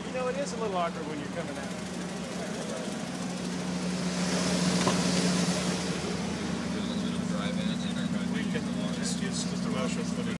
like, you know, it is a little awkward when you're coming out. We can just use the commercial footage.